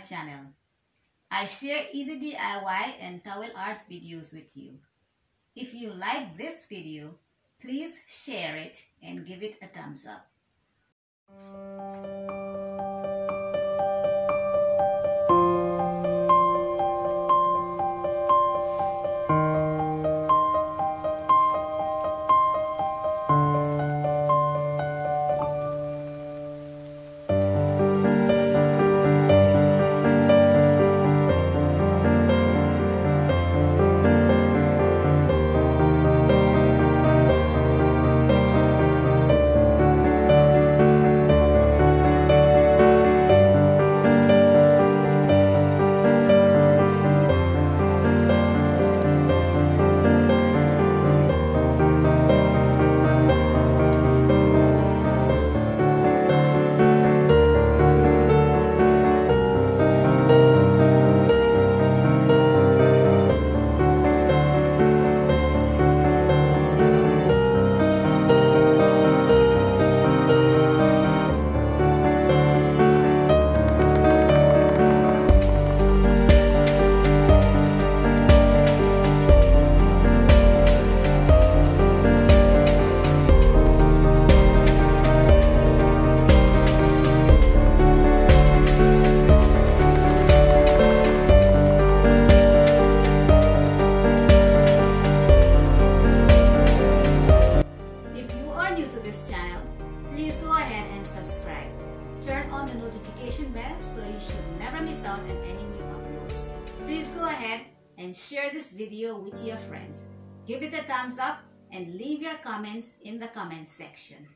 channel. I share easy DIY and towel art videos with you. If you like this video, please share it and give it a thumbs up. Any new uploads. Please go ahead and share this video with your friends. Give it a thumbs up and leave your comments in the comment section.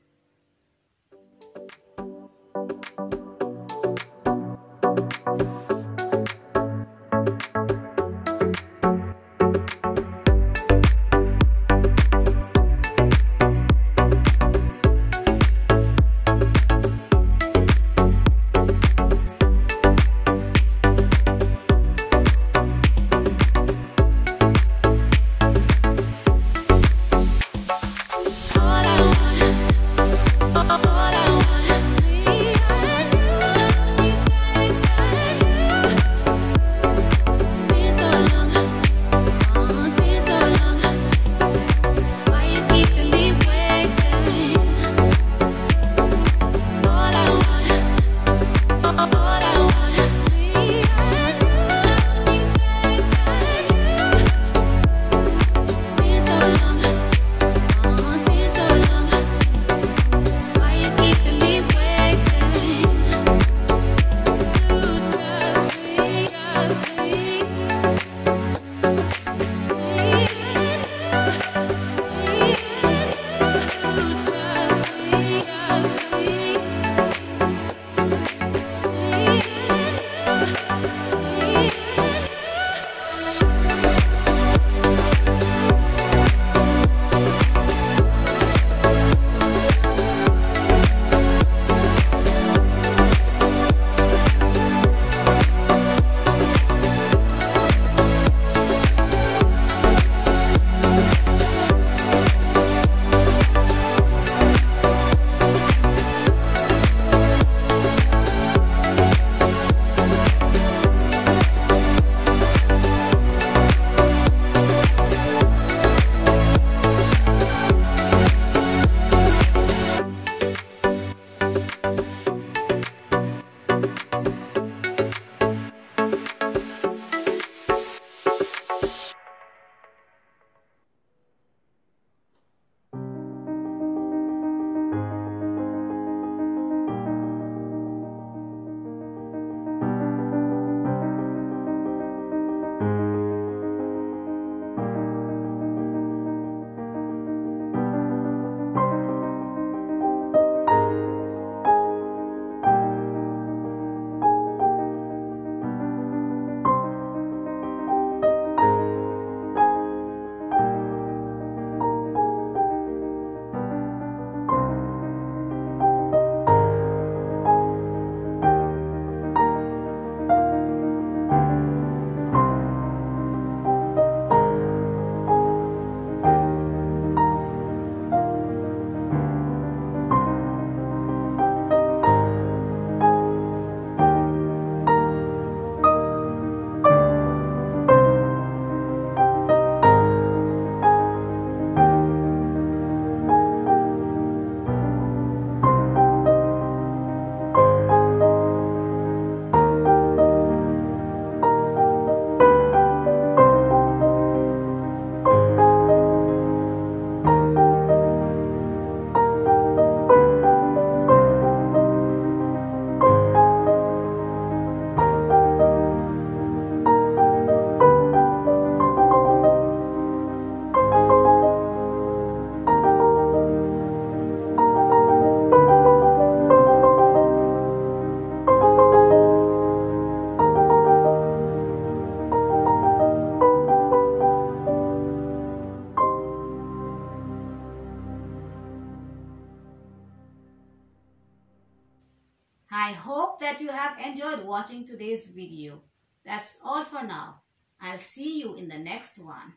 I hope that you have enjoyed watching today's video. That's all for now. I'll see you in the next one.